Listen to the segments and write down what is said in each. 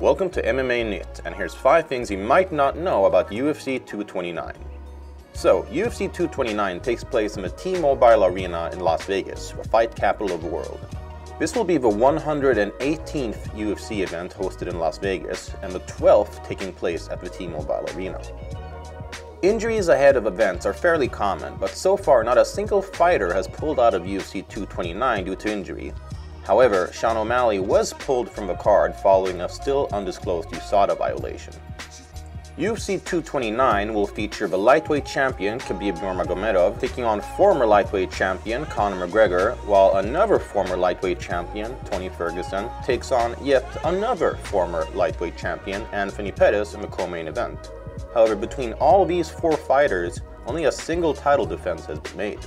Welcome to MMA Nytt, and here's 5 things you might not know about UFC 229. So, UFC 229 takes place in the T-Mobile Arena in Las Vegas, the fight capital of the world. This will be the 118th UFC event hosted in Las Vegas, and the 12th taking place at the T-Mobile Arena. Injuries ahead of events are fairly common, but so far not a single fighter has pulled out of UFC 229 due to injury, However, Sean O'Malley was pulled from the card following a still undisclosed USADA violation. UFC 229 will feature the lightweight champion Khabib Nurmagomedov taking on former lightweight champion Conor McGregor, while another former lightweight champion, Tony Ferguson, takes on yet another former lightweight champion, Anthony Pettis, in the co-main event. However, between all these four fighters, only a single title defense has been made.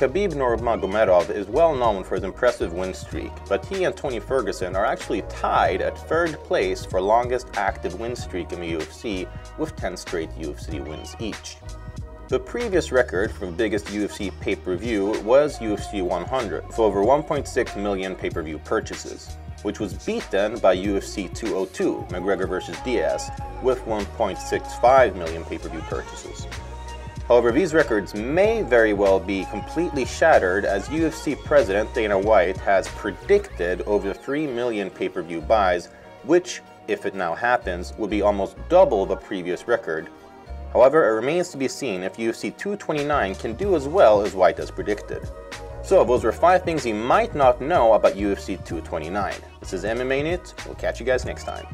Khabib Nurmagomedov is well known for his impressive win streak, but he and Tony Ferguson are actually tied at third place for longest active win streak in the UFC with 10 straight UFC wins each. The previous record for biggest UFC pay-per-view was UFC 100, with over 1.6 million pay-per-view purchases, which was beaten by UFC 202, McGregor vs. Diaz, with 1.65 million pay-per-view purchases. However, these records may very well be completely shattered as UFC president Dana White has predicted over 3 million pay-per-view buys, which, if it now happens, would be almost double the previous record. However, it remains to be seen if UFC 229 can do as well as White has predicted. So, those were 5 things you might not know about UFC 229. This is MMA Nytt, we'll catch you guys next time.